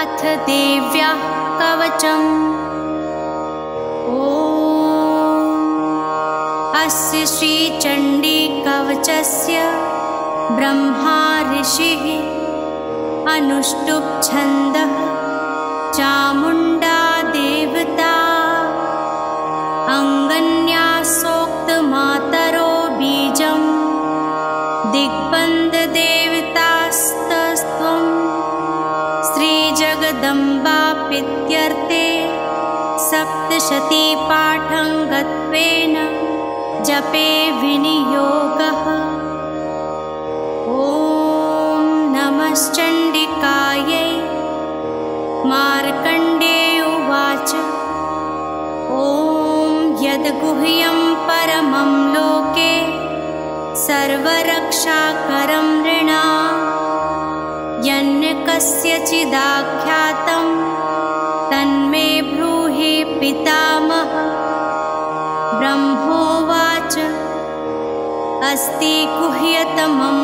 अथ देव्याः कवचम् ओ अस्य श्रीचण्डीकवचस्य ब्रह्मा ऋषिः अनुष्टुप्छन्दः चामुण्डा सप्तशतीपाठङ्गत्वेन जपे विनियोगः। ॐ नमश्चण्डिकायै मार्कण्डे उवाच। ॐ यद्गुह्यं परमं लोके सर्वरक्षाकरं नृणा। यन्न कस्यचिदाख्यातं अस्ति गुह्यतमं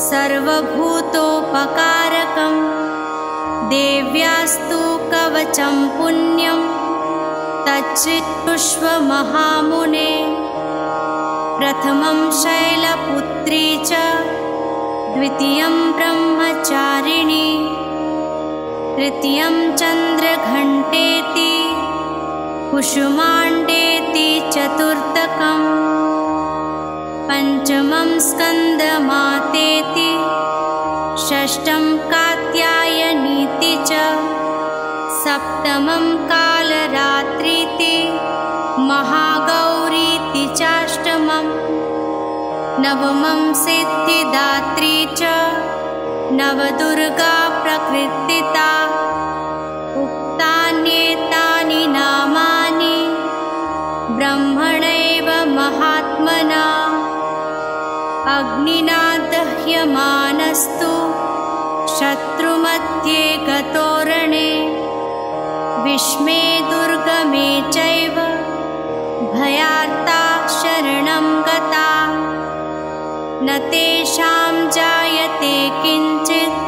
सर्वभूतोपकारकं। देव्यास्तु कवचं पुण्यं तच्चित्पुष्वमहामुने प्रथमं शैलपुत्री च द्वितीयं ब्रह्मचारिणी। तृतीयं चन्द्रघण्टेति कुसुमाण्डेति चतुर्थकम् पञ्चमं स्कन्दमातेति षष्ठं कात्यायनीति च सप्तमं कालरात्रीति महागौरीति चाष्टमम् नवमं सिद्धिदात्री च नवदुर्गा प्रकृतिता उक्तान्येतानि नामानि ब्रह्मणैव महात्मना दह्यमानस्तु शत्रुमध्ये गतोरणे विस्मे दुर्गमे चैव भयार्ता शरणं गता। न तेषां जायते किञ्चित्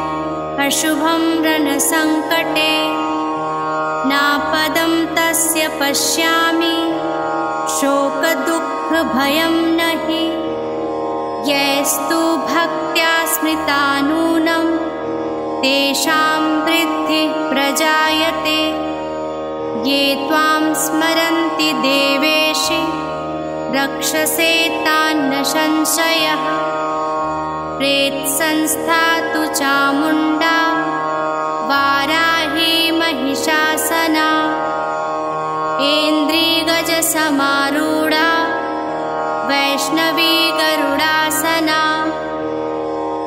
अशुभं रणसङ्कटे। नापदं तस्य पश्यामि शोकदुःखभयं न हि यैस्तु भक्त्या स्मृता नूनं तेषां वृद्धिः प्रजायते। ये त्वां स्मरन्ति देवेशि रक्षसे तान्न संशयः। प्रेत्संस्था तु चामुण्डा वाराही महिषासना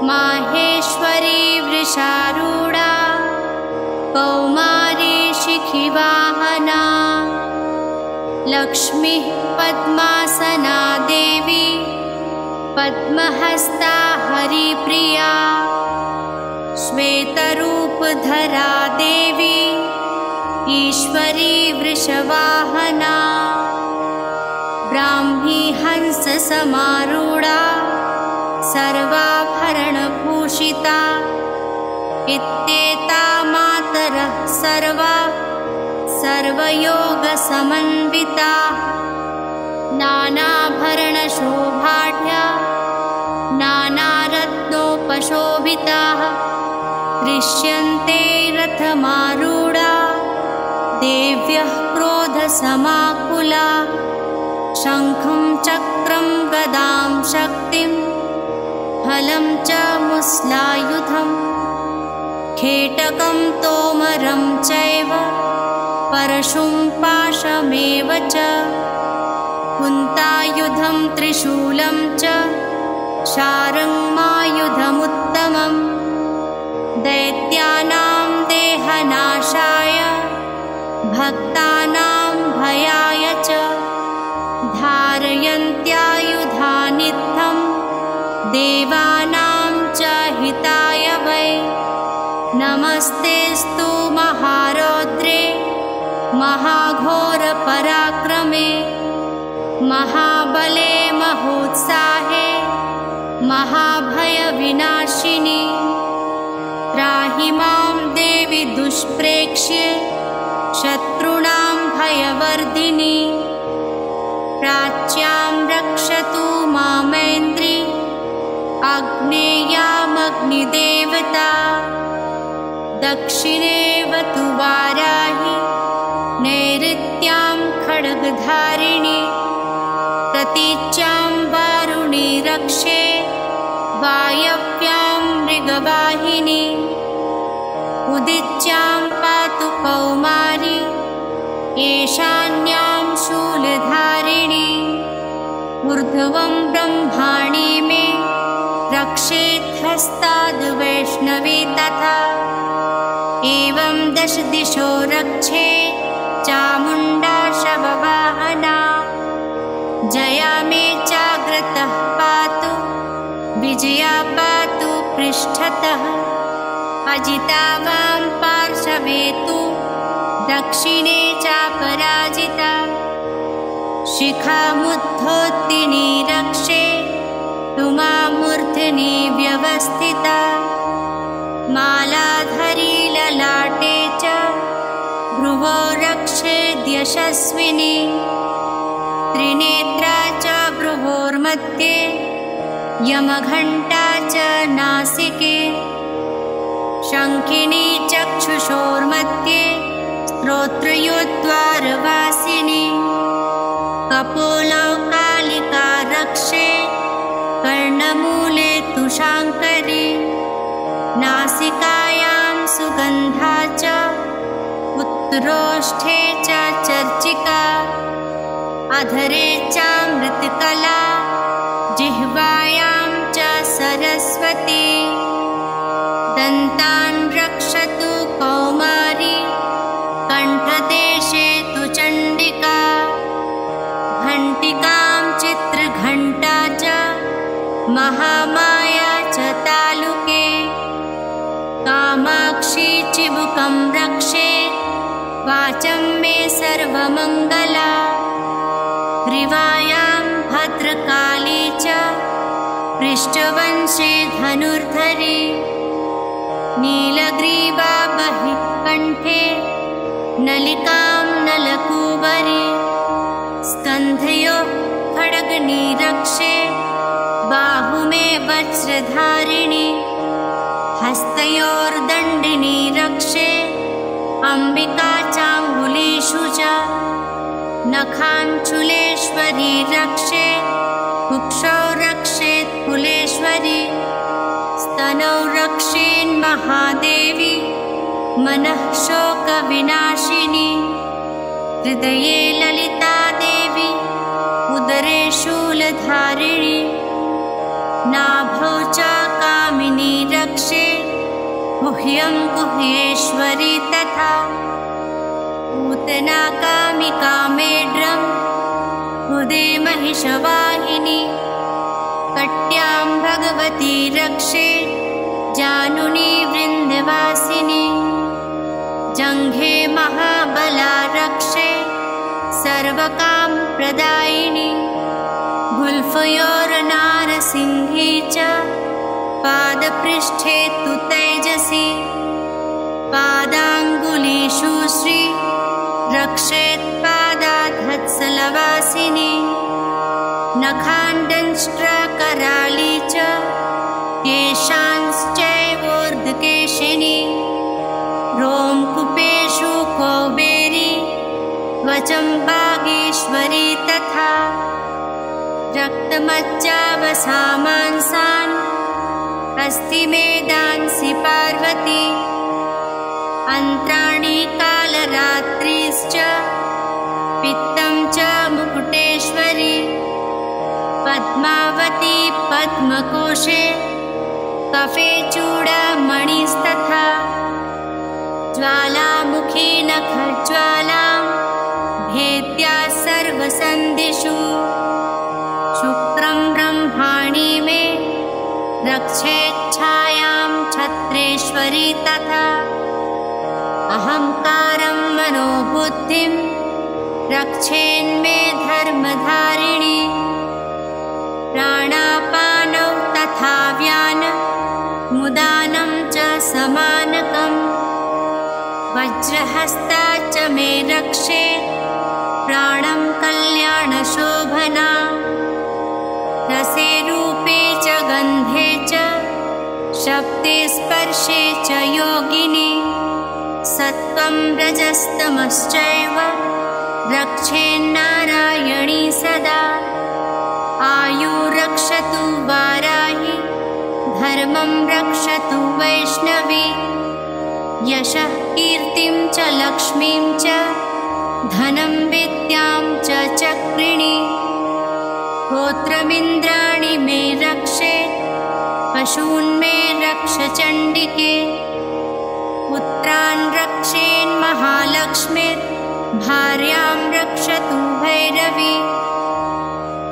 माहेश्वरी वृषारूढा कौमारी शिखिवाहना लक्ष्मीः पद्मासना देवी पद्महस्ता हरिप्रिया श्वेतरूपधरा देवी ईश्वरी वृषवाहना ब्राह्मी हंससमारूढा इत्येता मातरः सर्वा सर्वयोगसमन्विता नानाभरणशोभाढ्या नानारत्नोपशोभिताः दृश्यन्ते रथमारूढा देव्यः क्रोधसमाकुला शङ्खं चक्रं गदां शक्तिं फलं च मुस्लायुधं खेटकं तोमरं चैव परशुं पाशमेव च। कुन्तायुधं त्रिशूलं च शारङ्मायुधमुत्तमम् दैत्यानां देहनाशाय भक्तानां भयाय महाघोरपराक्रमे महाबले महोत्साहे महाभयविनाशिनि त्राहि मां निष्प्रेक्ष्ये शत्रूणां भयवर्धिनी प्राच्यां रक्षतु मामेन्द्रि अग्नेयामग्निदेवता दक्षिणेवतु वाराहि नैऋत्यां खड्गधारिणि प्रतीच्यां वारुणि रक्षे वायव्यां मृगवाहिनी उदिच्यां पातु कौमारी एशान्यां शूलधारिणी ऊर्ध्वं ब्रह्माणि मे रक्षेत्हस्ताद्वैष्णवी तथा एवं दशदिशो रक्षे जया मे चाग्रतः पातु विजया पातु पृष्ठतः। अजिता वां पार्श्वे तु दक्षिणे चापराजिता। शिखामुद्धोत्तिनी रक्षे तुमामूर्ध्नि व्यवस्थिता। मालाधरी ललाटे च भ्रुवो रक्षेद्यशस्विनी त्रिनेत्रा च भ्रुवोर्मध्ये यमघण्टा च नासिके शङ्खिनी चक्षुषोर्मध्ये श्रोत्रयोद्वारवासिनी कपोलो कालिका रक्षे कर्णमूले तुषाङ्करी नासिकायां सुगन्धा च उत्तरोष्ठे च चर्चिका अधरे चामृतकला जिह्वायां च सरस्वती। दन्तान् रक्षतु कौमारी कण्ठदेशे तु चण्डिका। घण्टिकां चित्रघण्टा च महामाया च तालुके। कामाक्षी चिबुकं रक्षे वाचं मे सर्वमङ्गला च पृष्ठवंशे धनुर्धरी नीलग्रीवा बहिः कण्ठे नलिकां नलकूबरी स्कन्धयोः खड्गनिरक्षे बाहुमे वज्रधारिणि हस्तयोर्दण्डिनी रक्षे अम्बिका चाङ्गुलीषु च नखाञ्चुलेश्वरी रक्षे मनः शोकविनाशिनी। हृदये ललिता देवी उदरे शूलधारिणी। नाभौ च कामिनी रक्षे गुह्यं गुह्येश्वरी तथा। पूतना कामिका मेढ्रम् हृदे महिषवाहिनी। कट्यां भगवती रक्षे जानुनी वृन्दवासिनी जङ्घे महाबला रक्षे सर्वकां प्रदायिनी। गुल्फयोर्नारसिंही च पादपृष्ठे तु तैजसि। पादाङ्गुलीषु श्री रक्षेत्पादाधत्सलवासिनी। नखाण्डंष्ट्रकराली वचं बागेश्वरी तथा रक्तमज्जावसामांसान् अस्थिमेदांसि पार्वती। अन्त्राणि कालरात्रिश्च पित्तं च मुकुटेश्वरी। पद्मावती पद्मकोशे कफे चूडमणिस्तथा। ज्वालामुखी नखज्वालां शुक्रं ब्रह्माणि मे रक्षेच्छायां छत्रेश्वरी तथा। अहङ्कारं मनोबुद्धिं रक्षेन्मे धर्मधारिणी। प्राणापानौ तथा व्यान मुदानं च समानकम्। वज्रहस्ता च मे रक्षे स्पर्शे च योगिनि। सत्त्वं रजस्तमश्चैव रक्षेन्नारायणी सदा। आयुरक्षतु वाराहि। धर्मं रक्षतु वैष्णवी। यशः कीर्तिं च लक्ष्मीं च। धनं विद्यां च चक्रिणी। गोत्रमिन्द्राणि मे रक्षे पशून्मे रक्ष चण्डिके। पुत्रान् रक्षेन्महालक्ष्मीर् भार्यां रक्षतु भैरवी।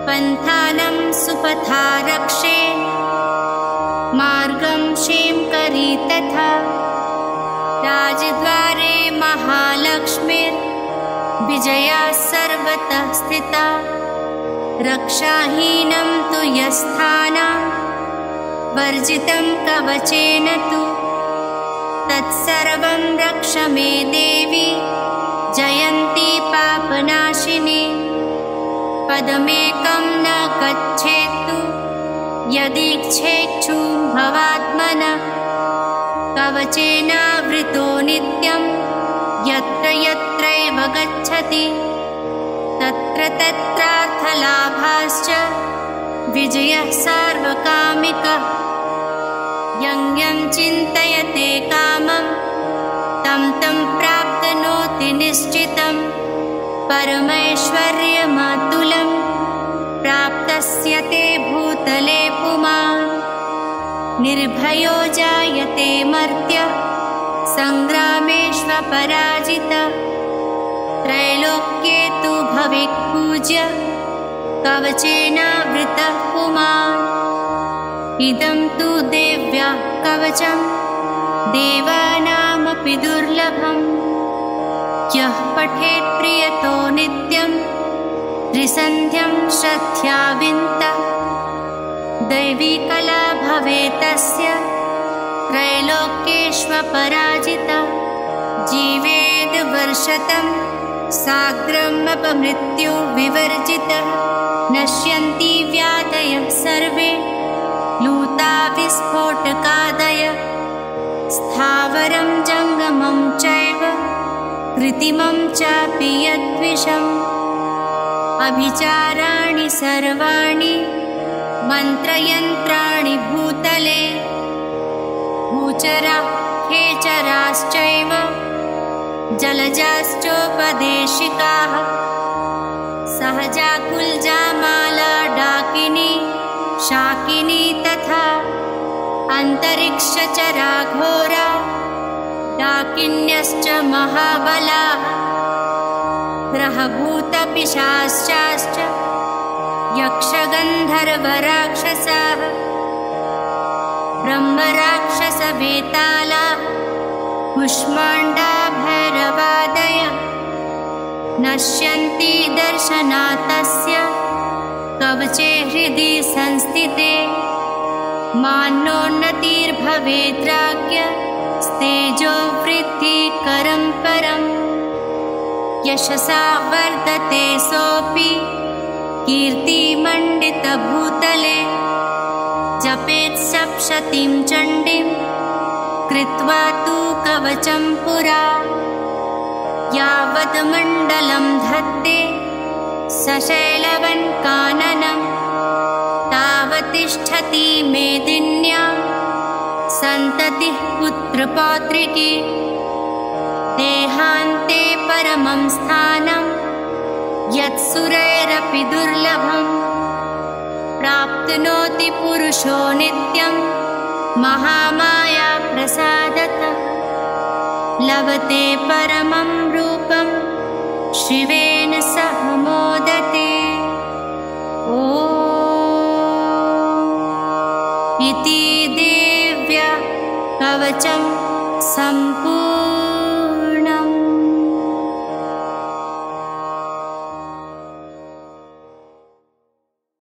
पन्थानं सुपथा रक्षे मार्गं करी तथा। राजद्वारे महालक्ष्मीर्विजया सर्वतः स्थिता। रक्षाहीनं तु यस्थानां वर्जितं कवचेन तु। तत्सर्वं रक्ष मे देवी जयन्ती पापनाशिनी। पदमेकं न गच्छेत्तु यदीक्षेक्षु भवात्मन। कवचेनावृतो नित्यं यत्र यत्रैव गच्छति तत्र तत्रार्थलाभाश्च विजयः सार्वकामिकः। यं यं चिन्तयते कामं। तं तं प्राप्नोति निश्चितं परमैश्वर्यमातुलं प्राप्तस्य ते भूतले पुमान् निर्भयो जायते मर्त्य। सङ्ग्रामेष्वपराजित त्रैलोक्ये तु भवेत्पूज्य कवचेनावृतः पुमान् इदं तु देव्या कवचं देवानामपि दुर्लभम् यः पठेत् प्रियतो नित्यं त्रिसन्ध्यं श्रद्ध्याविन्त दैवीकला भवेतस्य त्रैलोक्येष्वपराजित। जीवेद्वर्षतं साग्रमपमृत्यु विवर्जित नश्यन्ति व्याधयः सर्वे। लूता विस्फोटकादय। स्थावरं जङ्गमं चैव। कृत्रिमं चापि यद्विषम्। अभिचाराणि सर्वाणि। मन्त्रयन्त्राणि भूतले। भूचरा खेचराश्चैव जलजाश्चोपदेशिकाः सहजाकुलजामाला डाकिनी शाकिनी तथा अन्तरिक्षचराघोरा डाकिन्यश्च महाबलाः। ग्रहभूतपिशाश्चाश्च यक्षगन्धर्वराक्षसाः ब्रह्मराक्षसवेताला कुष्माण्डाभैरवादय नश्यन्ति दर्शनातस्य कवचे हृदि संस्थिते। मान्नोन्नतिर्भवेद्राज्ञ स्तेजोवृद्धिकरं परम् यशसा वर्तते सोऽपि कीर्तिमण्डितभूतले जपेत् सप्शतिं चण्डीं कृत्वा तु कवचं पुरा। यावद्मण्डलं धत्ते सशैलवन्काननं तावतिष्ठति मेदिन्या सन्ततिः पुत्रपौत्रिकी देहान्ते परमं स्थानं। यत्सुरैरपि दुर्लभम् प्राप्नोति पुरुषो नित्यं। महामाया प्रसादतः। लभते परमं रूपं शिवेन सह मोदते। ओ इति देव्या कवचं सम्पू